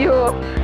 you.